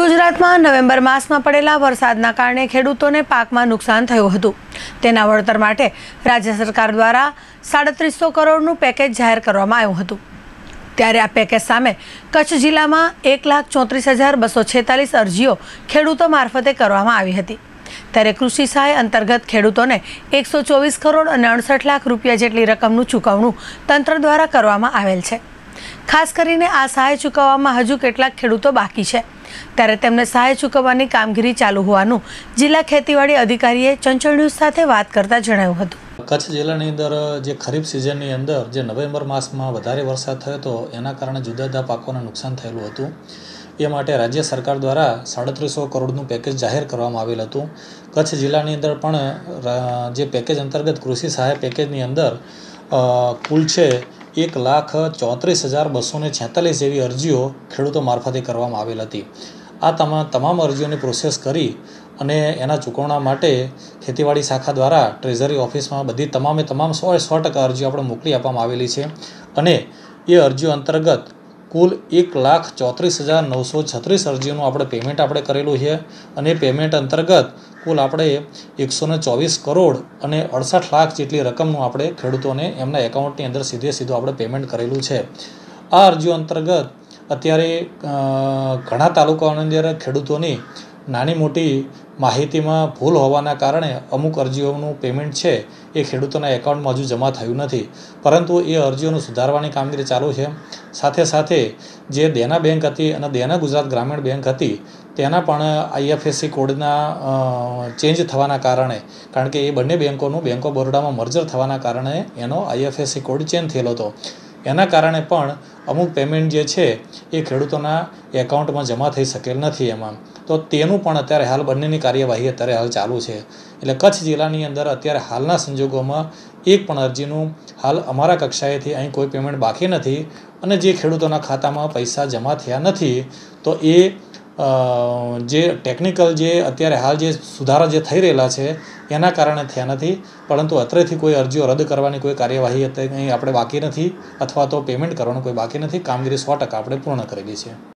ગુજરાતમાં નવેમ્બર માસમાં પડેલા વરસાદના કારણે ખેડૂતોને પાકમાં નુકસાન થયું હતું. તેના વળતર માટે રાજ્ય સરકાર દ્વારા સાડત્રીસો કરોડનું પેકેજ જાહેર કરવામાં આવ્યું હતું. ત્યારે આ પેકેજ સામે કચ્છ જિલ્લામાં એક લાખ ચોત્રીસ હજાર બસો છેતાલીસ અરજીઓ ખેડૂતો મારફતે કરવામાં આવી હતી. ત્યારે કૃષિ સહાય અંતર્ગત ખેડૂતોને એકસો ચોવીસ કરોડ અને અડસઠ લાખ રૂપિયા જેટલી રકમનું ચૂકવણું તંત્ર દ્વારા કરવામાં આવેલ છે. ખાસ કરીને આ સહાય ચૂકવવામાં હજુ કેટલાક ખેડૂતો બાકી છે. ત્યારે તેમને સહાય ચૂકવવાની કામગીરી ચાલુ હોવાનું જિલ્લા ખેતીવાડી અધિકારીએ ચંચળ ન્યૂઝ સાથે વાત કરતા જણાવ્યું હતું. કચ્છ જિલ્લાની અંદર જે ખરીફ સિઝનની અંદર જે નવેમ્બર માસમાં વધારે વરસાદ થયો હતો એના કારણે જુદા જુદા પાકોને નુકસાન થયેલું હતું. એ માટે રાજ્ય સરકાર દ્વારા સાડત્રીસો કરોડનું પેકેજ જાહેર કરવામાં આવેલ હતું. કચ્છ જિલ્લાની અંદર પણ જે પેકેજ અંતર્ગત કૃષિ સહાય પેકેજની અંદર કુલ છે એક લાખ ચોત્રીસ હજાર બસો ને છેતાલીસ જેવી અરજીઓ ખેડૂતો મારફતે કરવામાં આવેલ હતી. આ તમામ તમામ અરજીઓની પ્રોસેસ કરી અને એના ચૂકવણા માટે ખેતીવાડી શાખા દ્વારા ટ્રેઝરી ઓફિસમાં બધી તમામે તમામ સો સો ટકા અરજીઓ આપણે મોકલી આપવામાં આવેલી છે. અને એ અરજીઓ અંતર્ગત કુલ એક લાખ ચોત્રીસ હજાર નવસો છત્રીસ અરજીઓનું આપણે પેમેન્ટ આપણે કરેલું છે અને પેમેન્ટ અંતર્ગત કુલ આપણે એકસો ને ચોવીસ કરોડ અને અડસઠ લાખ જેટલી રકમનું આપણે ખેડૂતોને એમના એકાઉન્ટની અંદર સીધે સીધું આપણે પેમેન્ટ કરેલું છે. આ અરજીઓ અંતર્ગત અત્યારે ઘણા તાલુકાઓની અંદર ખેડૂતોની નાની મોટી માહિતીમાં ભૂલ હોવાના કારણે અમુક અરજીઓનું પેમેન્ટ છે, એ ખેડૂતોના એકાઉન્ટમાં હજુ જમા થયું નથી. પરંતુ એ અરજીઓનું સુધારવાની કામગીરી ચાલુ છે. સાથે સાથે જે દેના બેંક હતી અને દેના ગુજરાત ગ્રામીણ બેંક હતી, તેના પણ આઈએફએસસી કોડના ચેન્જ થવાના કારણે, કારણ કે એ બંને બેંકોનું બેંક ઓફ બરોડામાં મર્જર થવાના કારણે એનો આઈએફએસસી કોડ ચેન્જ થયેલો હતો. એના કારણે પણ અમુક પેમેન્ટ જે છે, એ ખેડૂતોના એકાઉન્ટમાં જમા થઈ શકેલ નથી એમાં. તો તેનું પણ અત્યારે હાલ બંનેની કાર્યવાહી અત્યારે હાલ ચાલુ છે. એટલે કચ્છ જિલ્લાની અંદર અત્યારે હાલના સંજોગોમાં એક પણ અરજીનું હાલ અમારા કક્ષાએથી અહીં કોઈ પેમેન્ટ બાકી નથી અને જે ખેડૂતોના ખાતામાં પૈસા જમા થયા નથી, તો એ જે ટેકનિકલ જે અત્યારે હાલ જે સુધારા જે થઈ રહેલા છે, એના કારણે થયા નથી. પરંતુ અત્રેથી કોઈ અરજીઓ રદ કરવાની કોઈ કાર્યવાહી અત્યારે કંઈ આપણે બાકી નથી અથવા તો પેમેન્ટ કરવાનું કોઈ બાકી નથી. કામગીરી સો ટકા આપણે પૂર્ણ કરેલી છે